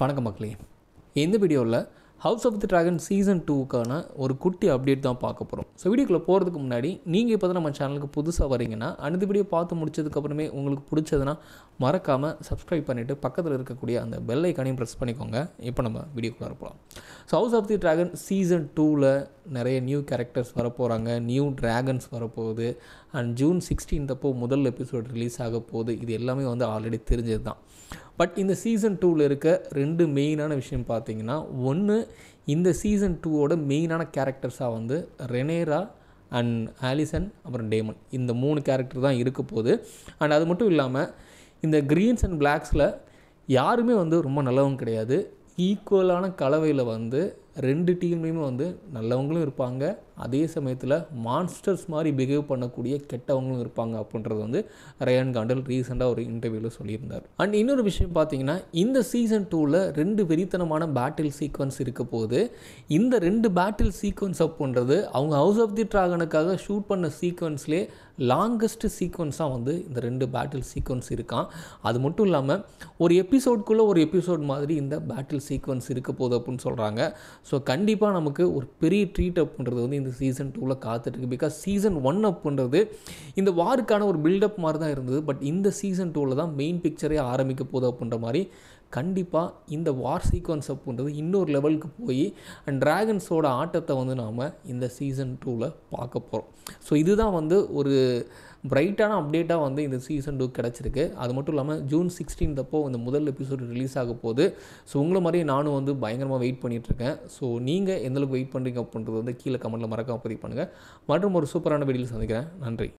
வணக்கம் மக்களே. இந்த வீடியோவில் house of the dragon season டூக்கான ஒரு குட்டி அப்டேட் தான் பார்க்க போகிறோம் ஸோ வீடியோக்குள்ளே போகிறதுக்கு முன்னாடி நீங்கள் இப்போ தான் நம்ம சேனலுக்கு புதுசாக வரீங்கன்னா அடுத்த வீடியோ பார்த்து முடிச்சதுக்கப்புறமே உங்களுக்கு பிடிச்சதுன்னா மறக்காமல் சப்ஸ்கிரைப் பண்ணிவிட்டு பக்கத்தில் இருக்கக்கூடிய அந்த பெல் ஐக்கானையும் ப்ரெஸ் பண்ணிக்கோங்க. இப்போ நம்ம வீடியோக்குள்ளே போகலாம் so House of the Dragon season டூவில் நிறைய நியூ கேரக்டர்ஸ் வரப்போகிறாங்க நியூ ட்ராகன்ஸ் வரப்போகுது. அண்ட் ஜூன் சிக்ஸ்டீன்தப்போ முதல் எபிசோட் ரிலீஸ் ஆக போகுது. இது எல்லாமே வந்து ஆல்ரெடி தெரிஞ்சது தான் பட் இந்த சீசன் டூவில் இருக்க ரெண்டு மெயினான விஷயம் பார்த்தீங்கன்னா ஒன்று இந்த சீசன் டூவோட மெயினான கேரக்டர்ஸாக வந்து ரெனேரா அண்ட் ஆலிசன் அப்புறம் டேமன் இந்த மூணு கேரக்டர் தான் இருக்க போகுது. அண்ட் அது மட்டும் இல்லாமல் இந்த க்ரீன்ஸ் அண்ட் பிளாக்ஸில் யாருமே வந்து ரொம்ப நல்லவங்க கிடையாது. ஈக்குவலான கலவையில் வந்து ரெண்டு டீம்லேயுமே வந்து நல்லவங்களும் இருப்பாங்க. அதே சமயத்தில் மான்ஸ்டர்ஸ் மாதிரி பிஹேவ் பண்ணக்கூடிய கெட்டவங்களும் இருப்பாங்க அப்படின்றது வந்து ரயான் காண்டல் ரீசெண்டாக ஒரு இன்டர்வியூவில் சொல்லியிருந்தார். அண்ட் இன்னொரு விஷயம் பார்த்தீங்கன்னா இந்த சீசன் டூவில் ரெண்டு வெறித்தனமான பேட்டில் சீக்வன்ஸ் இருக்க போது இந்த ரெண்டு பேட்டில் சீக்வன்ஸ் அப்படின்றது அவங்க ஹவுஸ் ஆஃப் தி ட்ராகனுக்காக ஷூட் பண்ண சீக்வன்ஸ்லேயே லாங்கஸ்ட் சீக்வன்ஸாக வந்து இந்த ரெண்டு பேட்டில் சீக்வன்ஸ் இருக்கான். அது மட்டும் இல்லாமல் ஒரு எபிசோட்குள்ளே ஒரு எபிசோட் மாதிரி இந்த பேட்டில் சீக்வன்ஸ் இருக்க போகுது அப்படின்னு சொல்கிறாங்க ஸோ கண்டிப்பாக நமக்கு ஒரு பெரிய ட்ரீட் அப்படின்றது வந்து இந்த சீசன் டூவில் காத்துட்ருக்கு. பிகாஸ் சீசன் ஒன் அப்படின்றது இந்த வாருக்கான ஒரு பில்டப் மாதிரி தான் இருந்தது. பட் இந்த சீசன் டூவில் தான் மெயின் பிக்சரே ஆரம்பிக்க போகுது அப்படின்ற மாதிரி கண்டிப்பாக இந்த வார் சீக்வன்ஸ் அப்படின்றது இன்னொரு லெவலுக்கு போய் அண்ட் ட்ராகன்ஸோட ஆட்டத்தை வந்து நாம் இந்த சீசன் டூவில் பார்க்க போகிறோம் ஸோ இதுதான் வந்து ஒரு பிரைட்டான அப்டேட்டாக வந்து இந்த சீசன் டூ கிடச்சிருக்கு. அது மட்டும் இல்லாமல் ஜூன் சிக்ஸ்டீன்த் அப்போ இந்த முதல் எபிசோடு ரிலீஸ் ஆக போகுது. ஸோ உங்களை மாதிரி நானும் வந்து பயங்கரமாக வெயிட் பண்ணிகிட்ருக்கேன் ஸோ நீங்கள் எந்தளவுக்கு வெயிட் பண்ணுறீங்க அப்படின்றது வந்து கீழே கமெண்ட்டில் மறக்காமல் பதிவு பண்ணுங்கள் மற்றும் ஒரு சூப்பரான வீடியோவில் சந்திக்கிறேன். நன்றி.